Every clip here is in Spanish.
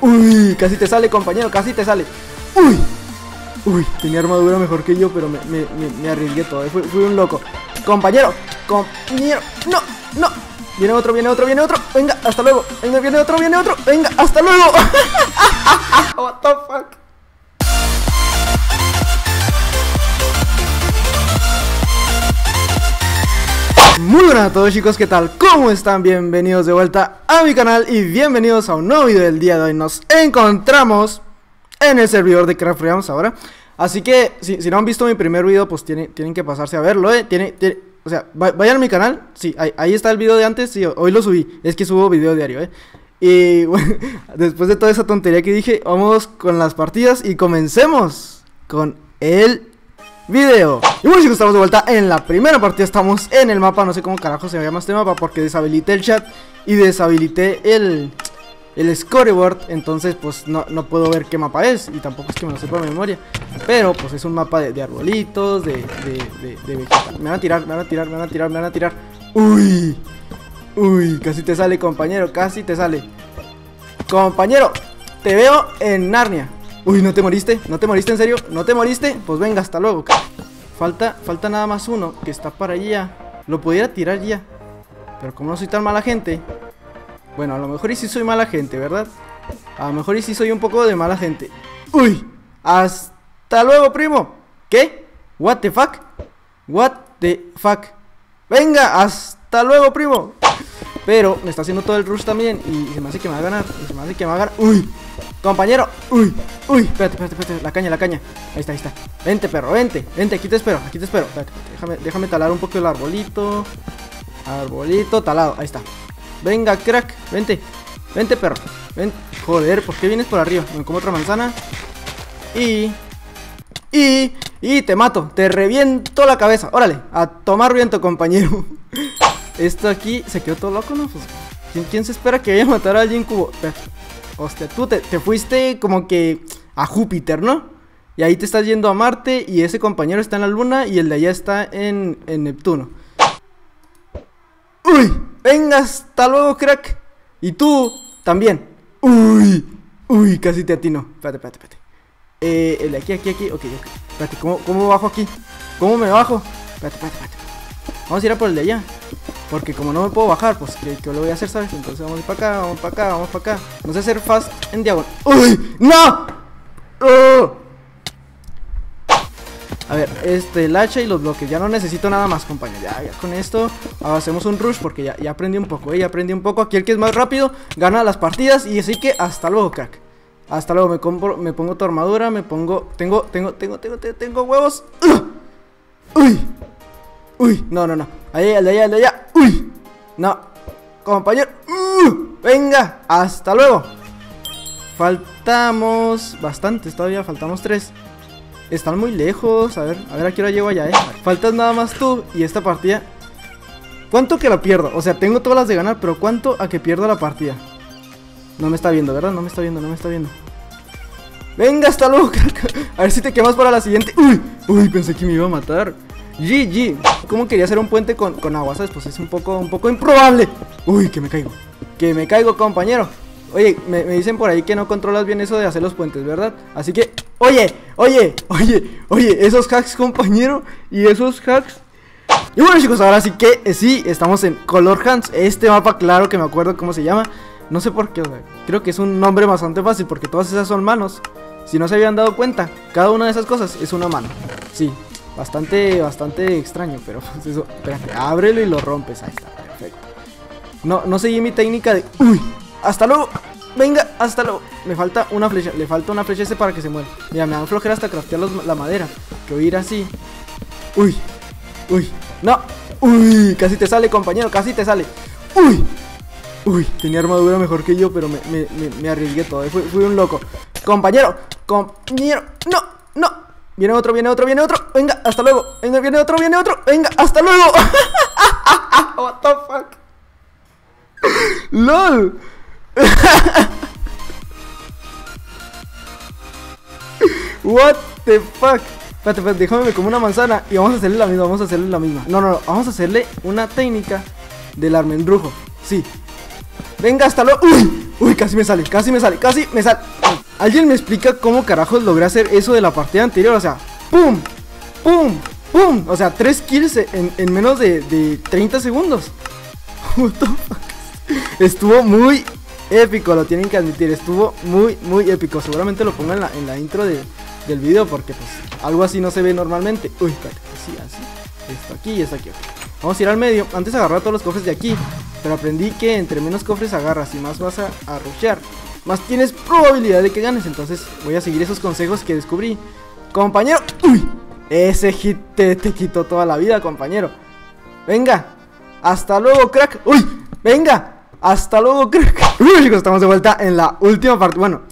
Uy, casi te sale, compañero, casi te sale. Uy. Uy, tenía armadura mejor que yo, pero me, me, me, arriesgué todo. Fui, fui, un loco. Compañero, compañero. No, no. Viene otro, viene otro, viene otro. Venga, hasta luego. Venga, viene otro, viene otro. Venga, hasta luego. What the fuck. Muy buenas a todos chicos, ¿qué tal? ¿Cómo están? Bienvenidos de vuelta a mi canal y bienvenidos a un nuevo video del día de hoy Nos encontramos en el servidor de Craft Realms ahora Así que, si, no han visto mi primer video, pues tienen, tienen que pasarse a verlo, ¿eh? Tiene, o sea, vayan a mi canal, sí, ahí, está el video de antes, sí, hoy lo subí Es que subo video diario, ¿eh? Y bueno, después de toda esa tontería que dije, vamos con las partidas y comencemos con el video. Y bueno chicos, estamos de vuelta en la primera partida Estamos en el mapa, no sé cómo carajo se llama este mapa Porque deshabilité el chat y deshabilité el, el scoreboard. Entonces pues no, no puedo ver qué mapa es Y tampoco es que me lo sepa de memoria. Pero pues es un mapa de, arbolitos, de, de, de, vegetal. Me van a tirar, me van a tirar, me van a tirar, me van a tirar. Uy, uy, casi te sale compañero, casi te sale. Compañero, te veo en Narnia Uy, ¿no te moriste? ¿No te moriste en serio? ¿No te moriste? Pues venga, hasta luego Falta, falta nada más uno Que está para allá Lo pudiera tirar ya Pero como no soy tan mala gente Bueno, a lo mejor y sí soy mala gente, ¿verdad? A lo mejor y sí soy un poco de mala gente Uy, hasta luego, primo ¿Qué? What the fuck? What the fuck Venga, hasta luego, primo Pero me está haciendo todo el rush también Y se me hace que me va a ganar Y se me hace que me va a ganar Uy, Compañero, uy, uy, espérate, espérate, espérate, la caña, la caña. Ahí está, ahí está, vente perro, vente, vente, aquí te espero, aquí te espero. Déjame, déjame talar un poco el arbolito. Arbolito talado, ahí está. Venga, crack, vente, vente perro Ven, joder, ¿por qué vienes por arriba? Me como otra manzana. Y, y, y te mato, te reviento la cabeza. Órale, a tomar viento compañero. Esto aquí se quedó todo loco, ¿no? Pues, ¿quién, se espera que vaya a matar a alguien cubo? Hostia, tú te, fuiste como que a Júpiter, ¿no? Y ahí te estás yendo a Marte y ese compañero está en la Luna y el de allá está en, en Neptuno. ¡Uy! Venga, hasta luego, crack. Y tú también. ¡Uy! ¡Uy! Casi te atino. Espérate, espérate, espérate. Eh, el de aquí, aquí, aquí. Ok, ok. Espérate, ¿cómo, ¿cómo bajo aquí? ¿Cómo me bajo? Espérate, espérate, espérate. Vamos a ir a por el de allá. Porque como no me puedo bajar, pues ¿qué, lo voy a hacer, sabes? Entonces vamos para acá, vamos para acá, vamos para acá. No sé hacer fast en diagonal. ¡Uy! ¡No! ¡Oh! A ver, este, el hacha y los bloques. Ya no necesito nada más, compañero. Ya, ya con esto hacemos un rush porque ya, ya aprendí un poco, ¿eh? Ya aprendí un poco. Aquí el que es más rápido gana las partidas. Y así que hasta luego, crack. Hasta luego, me, compro, me pongo tu armadura, me pongo... Tengo, tengo, tengo, tengo, tengo, tengo huevos. ¡Uy! ¡Uy! No, no, no. Ahí, al de allá, allá. Uy. No. Compañero. Uh, venga. Hasta luego. Faltamos bastantes todavía. Faltamos tres. Están muy lejos. A ver, a ver a qué hora llego allá, eh. Faltas nada más tú y esta partida. ¿Cuánto que la pierdo? O sea, tengo todas las de ganar, pero ¿cuánto a que pierdo la partida? No me está viendo, ¿verdad? No me está viendo, no me está viendo. Venga, hasta luego. a ver si te quemas para la siguiente. Uy, uy, pensé que me iba a matar. GG. ¿Cómo quería hacer un puente con, con agua? ¿Sabes? Pues es un poco, un poco improbable. Uy, que me caigo. Que me caigo, compañero. Oye, me, dicen por ahí que no controlas bien eso de hacer los puentes, ¿verdad? Así que, oye, oye, oye, oye, esos hacks, compañero, y esos hacks. Y bueno, chicos, ahora sí que eh, sí, estamos en Color Hands. Este mapa, claro que me acuerdo cómo se llama. No sé por qué, creo que es un nombre bastante fácil porque todas esas son manos. Si no se habían dado cuenta, cada una de esas cosas es una mano. Sí, Bastante, bastante extraño, pero pues eso. Espérate, ábrelo y lo rompes. Ahí está, perfecto. No, no seguí mi técnica de. ¡Uy! ¡Hasta luego! Venga, hasta luego. Me falta una flecha. Le falta una flecha ese para que se muera. Mira, me dan flojera hasta craftear la madera. Que voy a ir así. Uy, uy, no. Uy, casi te sale, compañero, casi te sale. Uy, uy, tenía armadura mejor que yo, pero me, me, me, arriesgué todo. Fui un loco. Compañero, compañero, no, no. Viene otro, viene otro, viene otro. Venga, hasta luego. Venga, viene otro, viene otro. Venga, hasta luego. What the fuck. LOL. What the fuck. Espérate, espérate, déjame como una manzana y vamos a hacerle la misma, vamos a hacerle la misma. No, no, no, vamos a hacerle una técnica del armenrujo. Sí. Venga, hasta luego. Uy, uy, casi me sale, casi me sale, casi me sale. ¿Alguien me explica cómo carajos logré hacer eso de la partida anterior? O sea, ¡pum! ¡pum! ¡pum! O sea, 3 kills en, menos de, de 30 segundos. Estuvo muy épico, lo tienen que admitir. Estuvo muy, muy épico. Seguramente lo pongo en la, en la intro del video porque pues algo así no se ve normalmente. Uy, así, así. Esto aquí y esto aquí. Vamos a ir al medio. Antes agarrar todos los cofres de aquí. Pero aprendí que entre menos cofres agarras y más vas a, a rushear, más tienes probabilidad de que ganes. Entonces voy a seguir esos consejos que descubrí. Compañero. Uy. Ese hit te, te quitó toda la vida, compañero. Venga. Hasta luego, crack. Uy. Venga. Hasta luego, crack. Uy, chicos, estamos de vuelta en la última parte. Bueno,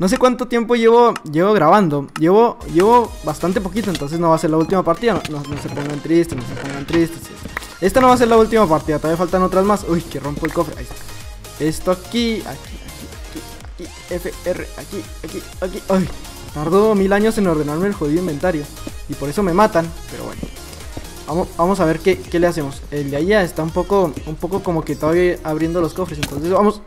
no sé cuánto tiempo llevo, llevo grabando. Llevo, llevo bastante poquito, entonces no va a ser la última partida. No, se pongan tristes, no se pongan tristes. Esta no va a ser la última partida, todavía faltan otras más. Uy, que rompo el cofre. Ahí está. Esto aquí, aquí, aquí, aquí, F, R, aquí, aquí, aquí. Ay, tardó mil años en ordenarme el jodido inventario. Y por eso me matan, pero bueno. Vamos, vamos a ver qué, qué, le hacemos. El de allá está un poco, un poco como que todavía abriendo los cofres. Entonces vamos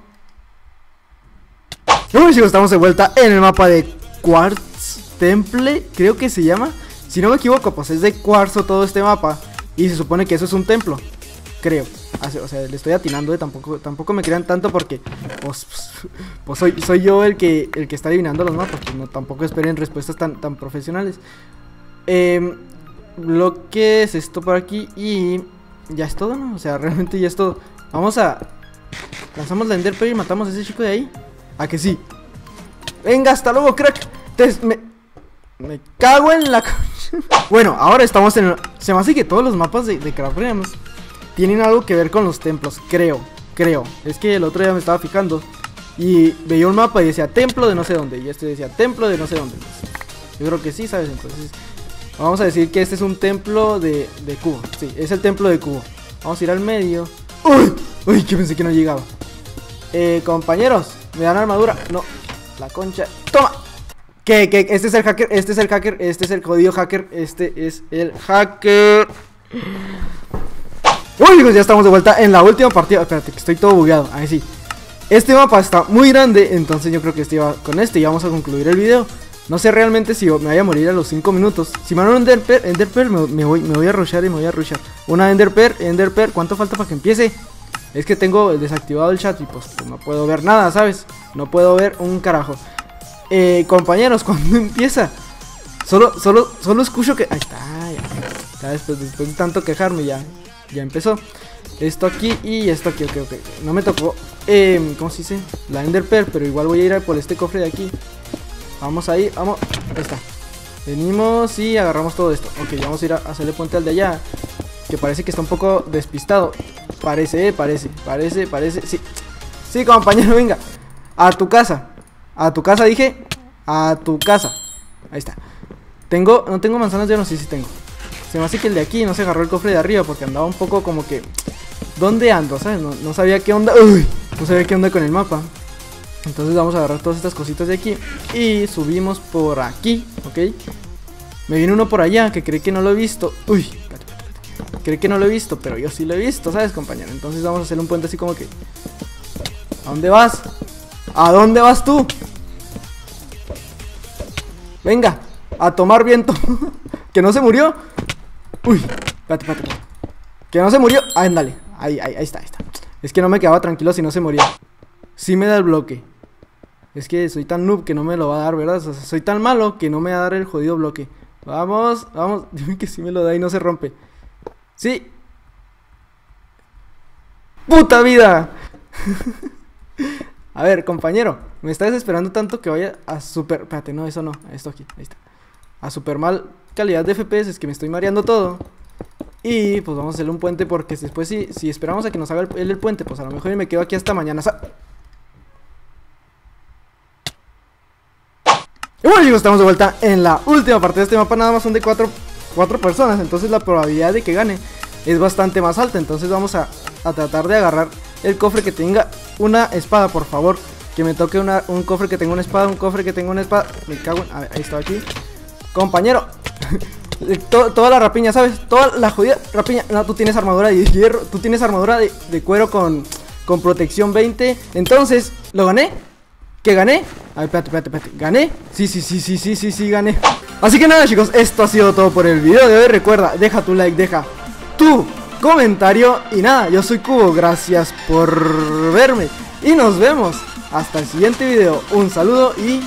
bueno chicos, estamos de vuelta en el mapa de Quartz Temple, creo que se llama. Si no me equivoco, pues es de cuarzo todo este mapa. Y se supone que eso es un templo. Creo. O sea, le estoy atinando, tampoco, tampoco me crean tanto porque pues, pues, soy, soy yo el que, el que está adivinando los mapas. Pues no, tampoco esperen respuestas tan, tan profesionales. Eh, lo es esto por aquí y ya es todo, ¿no? O sea, realmente ya es todo. Vamos a... Lanzamos la Ender y matamos a ese chico de ahí. ¿A que sí? Venga, hasta luego, crack. me, me cago en la... bueno, ahora estamos en... Se me hace que todos los mapas de, de Craft tienen algo que ver con los templos, creo, creo. Es que el otro día me estaba fijando y veía un mapa y decía templo de no sé dónde. Y este decía templo de no sé dónde. Yo creo que sí, ¿sabes? Entonces, vamos a decir que este es un templo de, de cubo. Sí, es el templo de cubo. Vamos a ir al medio. ¡Uy! ¡Uy! Que pensé que no llegaba. Eh, compañeros, me dan armadura. No, la concha. ¡Toma! Que, que, este es el hacker, este es el hacker, este es el jodido hacker, este es el hacker. Uy, chicos, ya estamos de vuelta en la última partida. Espérate, que estoy todo bugueado. Ahí sí. Este mapa está muy grande, entonces yo creo que este va, con este ya vamos a concluir el video. No sé realmente si me voy a morir a los 5 minutos. Si me un Enderpearl, Enderpearl me, voy, me voy a rushar y me voy a rushar. Una Enderpearl, Enderpearl, ¿cuánto falta para que empiece? Es que tengo desactivado el chat y pues no puedo ver nada, ¿sabes? No puedo ver un carajo. Eh, compañeros, cuando empieza? Solo, solo, solo escucho que... Ahí está, ya. después, después de tanto quejarme ya, ya empezó. Esto aquí y esto aquí, ok, ok. No me tocó, eh, ¿cómo se dice? La Ender Pearl, pero igual voy a ir por este cofre de aquí. Vamos ahí, vamos. Ahí está. Venimos y agarramos todo esto. Ok, vamos a ir a hacerle puente al de allá. Que parece que está un poco despistado. Parece, eh, parece, parece, parece. Sí, sí, compañero, venga. A tu casa. A tu casa, dije. A tu casa. Ahí está. Tengo, no tengo manzanas, ya no sé si tengo. Se me hace que el de aquí no se agarró el cofre de arriba porque andaba un poco como que... ¿Dónde ando? ¿Sabes? No, sabía qué onda. Uy, no sabía qué onda con el mapa. Entonces vamos a agarrar todas estas cositas de aquí. Y subimos por aquí, ¿ok? Me viene uno por allá que cree que no lo he visto. Uy, Cree que no lo he visto, pero yo sí lo he visto, ¿sabes, compañero? Entonces vamos a hacer un puente así como que... ¿A dónde vas? ¿A dónde vas tú? Venga, a tomar viento. ¿Que no se murió? Uy, espérate, espérate. Que no se murió. Ah, ándale. Ahí, ahí, ahí está, ahí está. Es que no me quedaba tranquilo si no se moría. Sí me da el bloque. Es que soy tan noob que no me lo va a dar, ¿verdad? O sea, soy tan malo que no me va a dar el jodido bloque. Vamos, vamos. Dime que sí me lo da y no se rompe. Sí. ¡Puta vida! a ver, compañero, me estás esperando tanto que vaya a super... Espérate, no, eso no, esto aquí, ahí está. A super mal calidad de FPS, es que me estoy mareando todo. Y pues vamos a hacerle un puente porque después si, si esperamos a que nos haga el, el, puente, pues a lo mejor me quedo aquí hasta mañana. Y bueno chicos, estamos de vuelta en la última parte de este mapa, nada más son de cuatro cuatro personas, entonces la probabilidad de que gane es bastante más alta. Entonces vamos a, tratar de agarrar el cofre que tenga una espada, por favor. Que me toque una, un cofre que tenga una espada, un cofre que tenga una espada. Me cago en... A ver, ahí está aquí. Compañero. toda la rapiña, ¿sabes? Toda la jodida rapiña. No, tú tienes armadura de hierro. Tú tienes armadura de, cuero con, con protección 20. Entonces, ¿lo gané? ¿Qué gané? Ay, espérate, espérate, espérate. ¿Gané? Sí, sí, sí, sí, sí, sí, sí, gané. Así que nada, chicos, esto ha sido todo por el video de hoy. Recuerda, deja tu like, deja tu comentario. Y nada, yo soy Cubo. Gracias por verme. Y nos vemos hasta el siguiente video. Un saludo y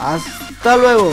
hasta luego.